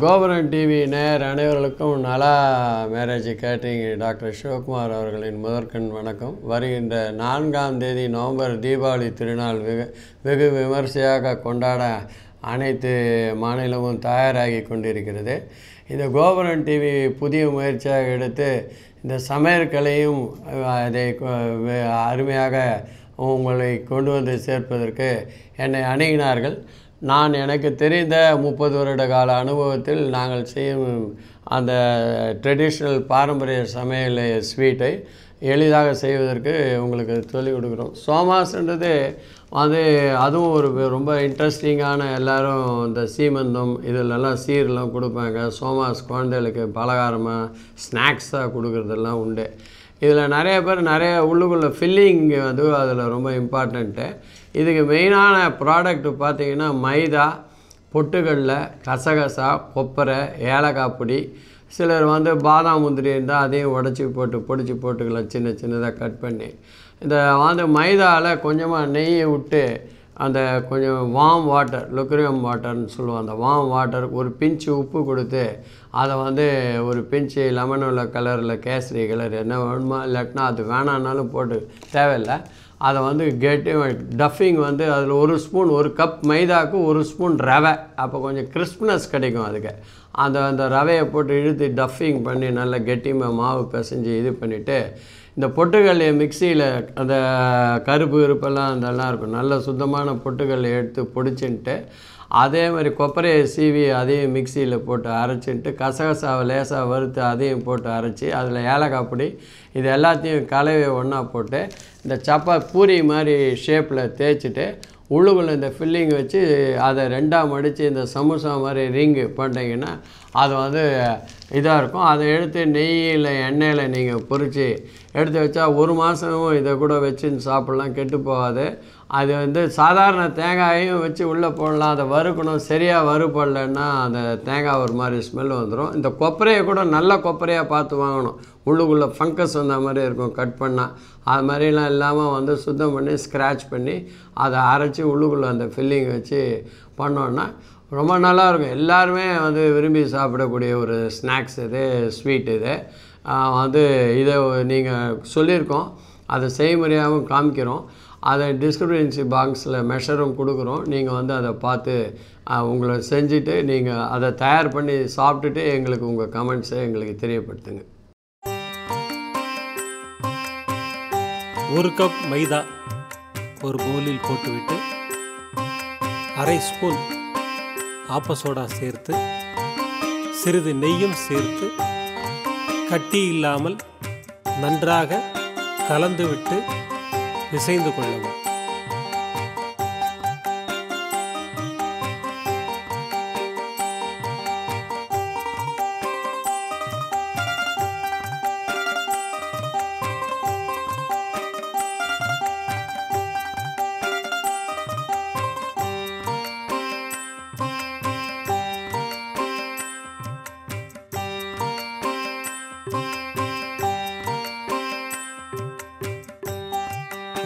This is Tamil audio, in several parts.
கோபுரம் டிவி நேர் அனைவர்களுக்கும் நலா மேரேஜ் கேட்டரிங் டாக்டர் சிவகுமார் அவர்களின் முதற்கண் வணக்கம். வருகின்ற நான்காம் தேதி நவம்பர் தீபாவளி திருநாள் வெகு வெகு விமர்சையாக கொண்டாட அனைத்து மாநிலமும் தயாராகி கொண்டிருக்கிறது. இந்த கோபுரம் டிவி புதிய முயற்சியாக எடுத்து இந்த சமையற்கலையும் அதை அருமையாக உங்களை கொண்டு வந்து சேர்ப்பதற்கு என்னை அணுகினார்கள். நான் எனக்கு தெரிந்த முப்பது வருட கால அனுபவத்தில் நாங்கள் செய்யும் அந்த ட்ரெடிஷ்னல் பாரம்பரிய சமையல் ஸ்வீட்டை எளிதாக செய்வதற்கு உங்களுக்கு சொல்லிக் கொடுக்குறோம். சோமாஸ்ன்றது அது அதுவும் ஒரு ரொம்ப இன்ட்ரெஸ்டிங்கான எல்லாரும் இந்த சீமந்தம் இதிலெல்லாம் சீரெலாம் கொடுப்பாங்க. சோமாஸ் குழந்தைகளுக்கு பலகாரமாக ஸ்நாக்ஸாக கொடுக்குறதெல்லாம் உண்டு. இதில் நிறைய பேர் நிறைய உள்ளுக்குள்ளே ஃபில்லிங் வந்து அதில் ரொம்ப இம்பார்ட்டண்ட்டு இதுக்கு மெயினான ப்ராடக்ட் பார்த்தீங்கன்னா மைதா பொட்டுக்கடலை கசகசா கொப்பரை ஏலக்காய் பொடி. சிலர் வந்து பாதாம் முந்திரி இருந்தால் அதையும் உடச்சி போட்டு பொடிச்சு போட்டுக்கலாம் சின்ன சின்னதாக கட் பண்ணி. இந்த வந்து மைதாவில் கொஞ்சமாக நெய்யை விட்டு அந்த கொஞ்சம் வாம் வாட்டர் லுக்ரியம் வாட்டர்னு சொல்லுவோம். அந்த வாம் வாட்டர் ஒரு பிஞ்சு உப்பு கொடுத்து அதை வந்து ஒரு பிஞ்சு லெமன் உள்ள கலரில் கேசரி கலர் என்ன வேணுமா இல்லாட்டினா அது வேணான்னாலும் போட்டு தேவையில்லை. அதை வந்து கெட்டி டஃபிங் வந்து அதில் ஒரு ஸ்பூன் ஒரு கப் மைதாவுக்கு ஒரு ஸ்பூன் ரவை. அப்போ கொஞ்சம் கிறிஸ்ப்னஸ் கிடைக்கும் அதுக்கு. அந்த அந்த ரவையை போட்டு இழுத்து டஃபிங் பண்ணி நல்லா கெட்டிமாக மாவு பிசைஞ்சு இது பண்ணிவிட்டு இந்த பொட்டுக்கல்லையை மிக்சியில் அந்த கருப்பு கருப்பெல்லாம் அதெல்லாம் இருக்கும். நல்ல சுத்தமான பொட்டுக்கல்லை எடுத்து பொடிச்சுன்ட்டு அதே மாதிரி கொப்பரையை சீவி அதையும் மிக்சியில் போட்டு அரைச்சின்ட்டு கசகசாவை லேசாக வறுத்து அதையும் போட்டு அரைச்சி அதில் ஏலக்காய் பொடி இது எல்லாத்தையும் கலவையை ஒன்றா போட்டு இந்த சப்பா பூரி மாதிரி ஷேப்பில் தேய்ச்சிட்டு உள்ளுக்குள்ளே இந்த ஃபில்லிங் வச்சு அதை ரெண்டாக மடித்து இந்த சமோசா மாதிரி ரிங்கு பண்ணிட்டீங்கன்னா அது வந்து இதாக இருக்கும். அதை எடுத்து நெய்யில் எண்ணெயில் நீங்கள் பொரித்து எடுத்து வச்சா ஒரு மாதமும் இதை கூட வச்சு சாப்பிட்லாம். கெட்டு போகாது. அது வந்து சாதாரண தேங்காயையும் வச்சு உள்ளே போடலாம். அதை வறுக்கணும். சரியாக வறுபடலைன்னா அந்த தேங்காய் ஒரு மாதிரி ஸ்மெல் வந்துடும் இந்த கொப்பரையை கூட நல்ல கொப்பரையாக பார்த்து வாங்கணும். உள்ளுக்குள்ளே ஃபங்கஸ் வந்த மாதிரி இருக்கும். கட் பண்ணால் அது மாதிரிலாம் இல்லாமல் வந்து சுத்தம் பண்ணி ஸ்க்ராட்ச் பண்ணி அதை அரைச்சி உள்ளுக்குள்ளே அந்த ஃபில்லிங் வச்சு பண்ணோன்னா ரொம்ப நல்லா இருக்கும். எல்லாருமே வந்து விரும்பி சாப்பிடக்கூடிய ஒரு ஸ்நாக்ஸ் இது ஸ்வீட் இது. வந்து இதை நீங்கள் சொல்லியிருக்கோம். அதை செய்முறையாகவும் காமிக்கிறோம். அதை டிஸ்கிரிப்ஷன்சி பாக்ஸில் மெஷரும் கொடுக்குறோம். நீங்கள் வந்து அதை பார்த்து உங்களை செஞ்சுட்டு நீங்கள் அதை தயார் பண்ணி சாப்பிட்டுட்டு எங்களுக்கு உங்கள் கமெண்ட்ஸை எங்களுக்கு தெரியப்படுத்துங்க. ஒரு கப் மைதா ஒரு பவுலில் போட்டுவிட்டு அரை ஸ்பூன் ஆப்பசோடா சேர்த்து சிறிது நெய்யும் சேர்த்து கட்டி இல்லாமல் நன்றாக கலந்துவிட்டு பிசைந்து கொள்ளவும்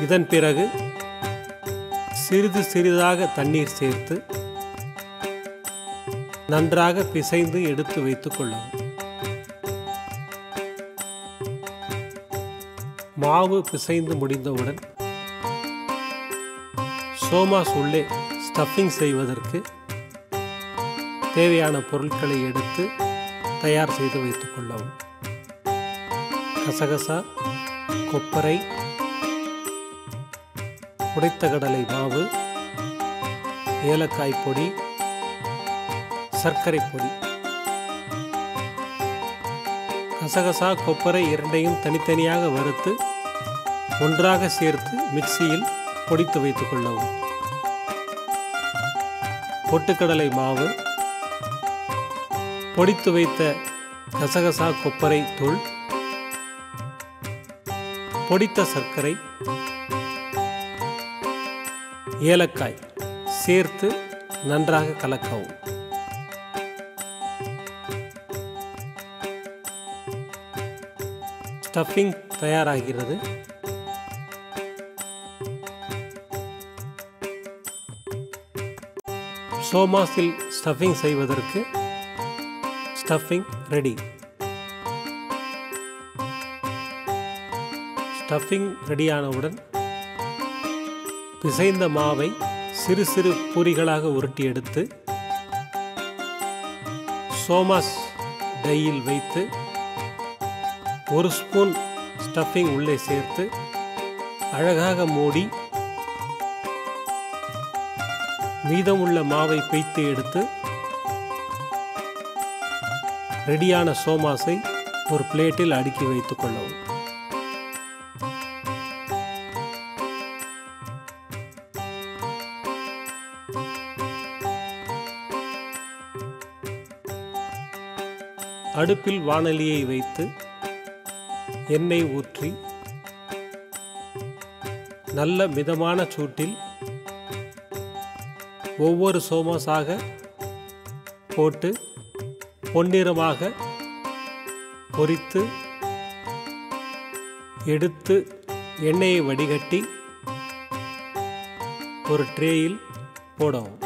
இதன் பிறகு சிறிது சிறிதாக தண்ணீர் சேர்த்து நன்றாக பிசைந்து எடுத்து வைத்துக் கொள்ளவும். மாவு பிசைந்து முடிந்தவுடன் சோமாஸ் உள்ளே ஸ்டஃபிங் செய்வதற்கு தேவையான பொருட்களை எடுத்து தயார் செய்து வைத்துக் கொள்ளவும். கசகசா கொப்பரை உடைத்த கடலை மாவு ஏலக்காய் பொடி சர்க்கரை பொடி. கசகசா கொப்பரை இரண்டையும் தனித்தனியாக வறுத்து ஒன்றாக சேர்த்து மிக்சியில் பொடித்து வைத்துக் கொள்ளவும். பொட்டுக்கடலை மாவு பொடித்து வைத்த கசகசா கொப்பரை தூள் பொடித்த சர்க்கரை ஏலக்காய் சேர்த்து நன்றாக கலக்கவும். ஸ்டஃபிங் தயாராகிறது. சோமாஸில் ஸ்டஃபிங் செய்வதற்கு ஸ்டஃபிங் ரெடி. ஸ்டஃபிங் ரெடியானவுடன் பிசைந்த மாவை சிறு சிறு பொரிகளாக உருட்டி எடுத்து சோமாஸ் டையில் வைத்து ஒரு ஸ்பூன் ஸ்டஃபிங் உள்ளே சேர்த்து அழகாக மூடி மீதமுள்ள மாவை பேய்த்து எடுத்து ரெடியான சோமாஸை ஒரு பிளேட்டில் அடுக்கி வைத்துக் கொள்ளவும். அடுப்பில் வானலியை வைத்து எண்ணெய் ஊற்றி நல்ல மிதமான சூட்டில் ஒவ்வொரு சோமோஸாக போட்டு பொன்னிறமாக பொரித்து எடுத்து எண்ணெயை வடிகட்டி ஒரு ட்ரேயில் போடவும்.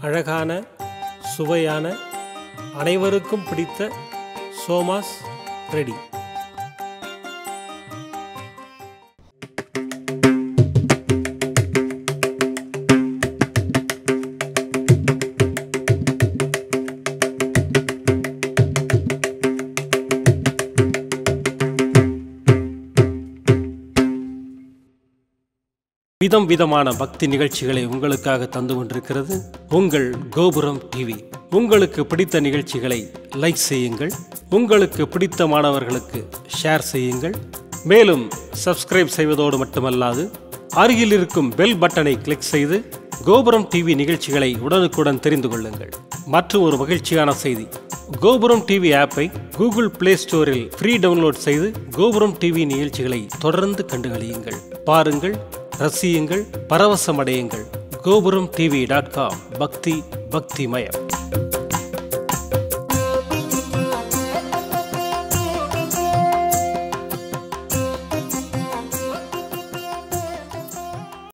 அழகான சுவையான அனைவருக்கும் பிடித்த சோமாஸ் ரெடி. விதம் விதமான பக்தி நிகழ்ச்சிகளை உங்களுக்காக தந்து கொண்டிருக்கிறது உங்கள் கோபுரம் டிவி உங்களுக்கு பிடித்த நிகழ்ச்சிகளை லைக் செய்யுங்கள். உங்களுக்கு பிடித்த மாணவர்களுக்கு ஷேர் செய்யுங்கள். மேலும் சப்ஸ்கிரைப் செய்வதோடு மட்டுமல்லாது அருகில் இருக்கும் பெல் பட்டனை கிளிக் செய்து கோபுரம் டிவி நிகழ்ச்சிகளை உடனுக்குடன் தெரிந்து கொள்ளுங்கள். மற்றும் ஒரு மகிழ்ச்சியான செய்தி. கோபுரம் டிவி ஆப்பை கூகுள் பிளே ஸ்டோரில் ஃப்ரீ டவுன்லோட் செய்து கோபுரம் டிவி நிகழ்ச்சிகளை தொடர்ந்து கண்டுகளியுங்கள். பாருங்கள் ரசியுங்கள் பரவசமடையுங்கள். கோபுரம் டிவி டாட் காம் பக்தி பக்திமயம்.